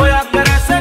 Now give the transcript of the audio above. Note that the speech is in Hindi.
होया करे से